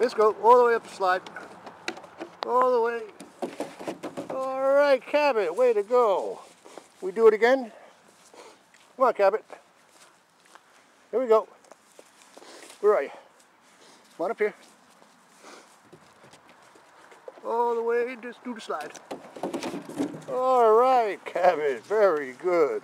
Let's go all the way up the slide. All the way. All right, Cabot, way to go. We do it again? Come on, Cabot. Here we go. Where are you? Come on up here. All the way, just do the slide. All right, Cabot, very good.